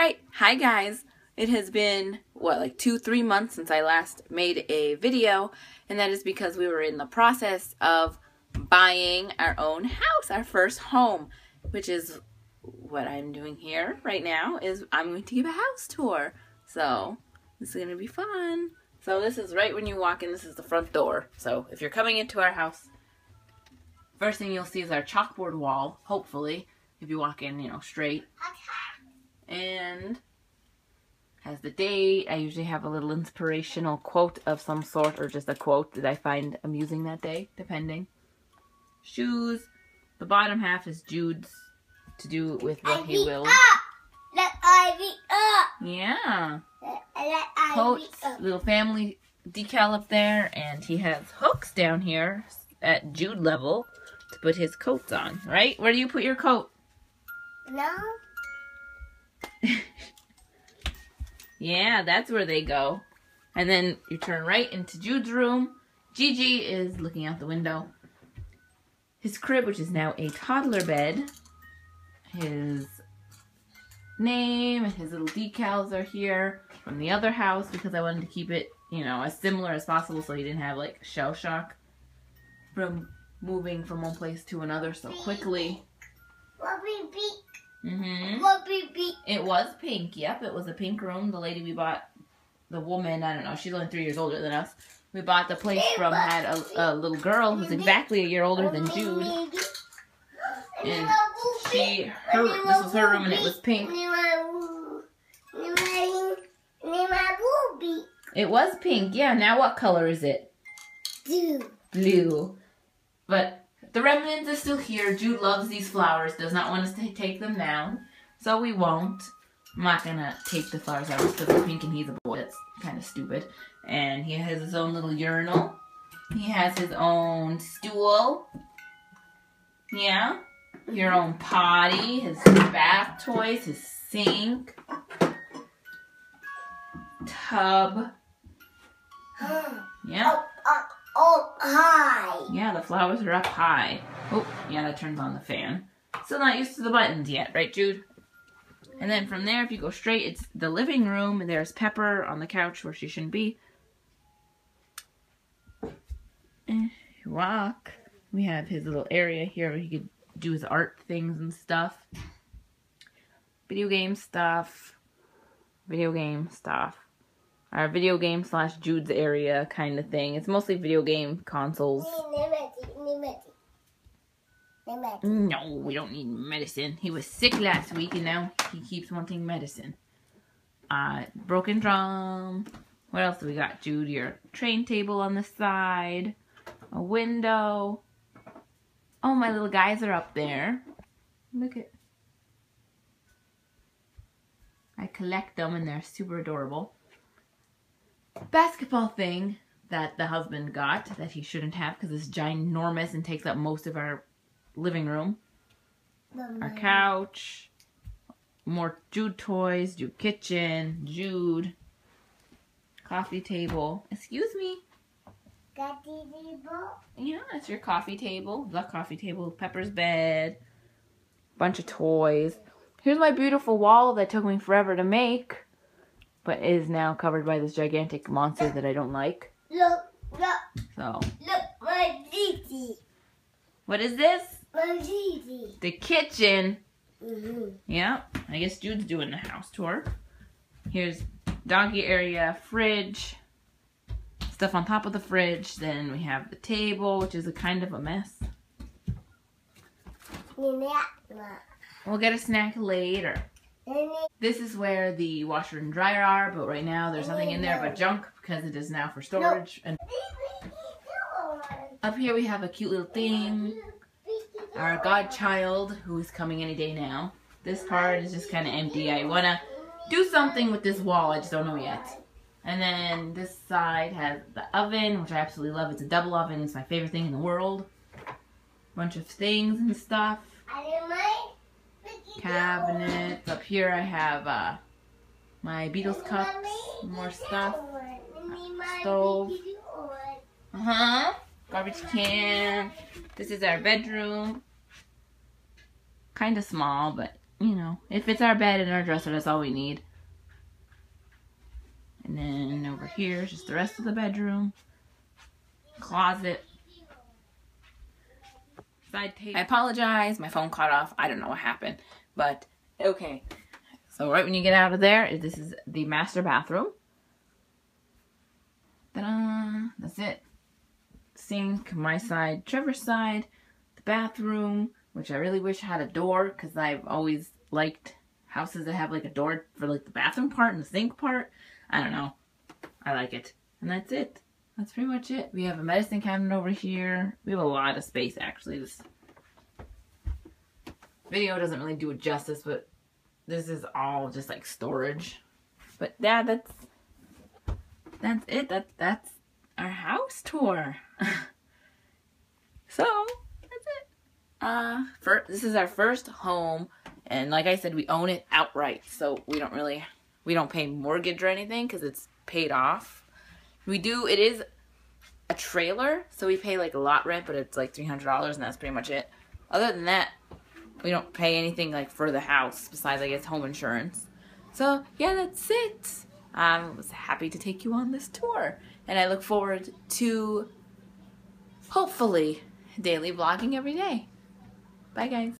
Alright, hi guys. It has been, what, like two, three months since I last made a video, and that is because we were in the process of buying our own house, our first home, which is what I'm doing here right now, is I'm going to give a house tour. So, this is going to be fun. So this is right when you walk in, this is the front door. So if you're coming into our house, first thing you'll see is our chalkboard wall, hopefully, if you walk in, you know, straight. And has the date. I usually have a little inspirational quote of some sort or just a quote that I find amusing that day, depending. Shoes. The bottom half is Jude's to do with what he will. Up. Let Ivy up. Yeah. Let, let Coats, up. little family decal up there, and he has hooks down here at Jude level to put his coats on, right? Where do you put your coat? No. Yeah, that's where they go. And then you turn right into Jude's room. Gigi is looking out the window. His crib, which is now a toddler bed. His name and his little decals are here from the other house because I wanted to keep it, you know, as similar as possible so he didn't have like shell shock from moving from one place to another so quickly. Beat. Mm-hmm. Beat. It was pink. Yep, it was a pink room. The lady we bought, the woman, I don't know, she's only three years older than us. We bought the place from had a, a little girl who's exactly a year older than Jude, and she her this was her room and it was pink. It was pink. Yeah. Now what color is it? Blue. Blue. But the remnants are still here. Jude loves these flowers. Does not want us to take them down, so we won't. I'm not gonna take the flowers out because they're pink and he's a boy. That's kind of stupid. And he has his own little urinal. He has his own stool. Yeah. Your own potty, his bath toys, his sink, tub. Yeah. Oh, up, up high. Yeah, the flowers are up high. Oh, yeah, that turns on the fan. Still not used to the buttons yet, right, Jude? And then from there, if you go straight, it's the living room. There's Pepper on the couch where she shouldn't be. And you walk. We have his little area here where he could do his art things and stuff. Video game stuff. Video game stuff. Our video game slash Jude's area kind of thing. It's mostly video game consoles. No, we don't need medicine. He was sick last week and now he keeps wanting medicine. Uh, broken drum. What else do we got, Jude? Your train table on the side. A window. Oh, my little guys are up there. Look at. I collect them and they're super adorable. Basketball thing that the husband got that he shouldn't have because it's ginormous and takes up most of our living room. Our couch. More Jude toys, Jude kitchen, Jude. Coffee table. Excuse me. Coffee table? Yeah, that's your coffee table. The coffee table. Pepper's bed. Bunch of toys. Here's my beautiful wall that took me forever to make. But is now covered by this gigantic monster that I don't like. Look, look, So, look, my Gigi. what is this? My Gigi. The kitchen. Mm-hmm. Yeah, I guess Jude's doing the house tour. Here's donkey area, fridge, stuff on top of the fridge. Then we have the table, which is a kind of a mess. We'll get a snack later. This is where the washer and dryer are, but right now there's nothing in there but junk because it is now for storage. And up here we have a cute little thing. Our godchild, who is coming any day now. This part is just kind of empty. I want to do something with this wall. I just don't know yet. And then this side has the oven, which I absolutely love. It's a double oven. It's my favorite thing in the world. Bunch of things and stuff. Cabinets. Up here I have uh, my Beatles cups. More stuff. Stove. Uh-huh. Garbage can. This is our bedroom. Kind of small, but you know, if it's our bed and our dresser. That's all we need. And then over here is just the rest of the bedroom. Closet. Side table. I apologize. My phone caught off. I don't know what happened. But, okay. So right when you get out of there, this is the master bathroom. Ta-da! That's it. Sink, my side, Trevor's side, the bathroom, which I really wish had a door because I've always liked houses that have like a door for like the bathroom part and the sink part. I don't know. I like it. And that's it. That's pretty much it. We have a medicine cabinet over here. We have a lot of space actually. This video doesn't really do it justice, but this is all just like storage. But yeah, that's that's it. That that's our house tour. so that's it. Uh, first, this is our first home, and like I said, we own it outright. So we don't really we don't pay mortgage or anything because it's paid off. We do. It is a trailer, so we pay like a lot rent, but it's like three hundred dollars, and that's pretty much it. Other than that, we don't pay anything like for the house besides I guess home insurance. So yeah, that's it. I was happy to take you on this tour, and I look forward to hopefully daily vlogging every day. Bye guys.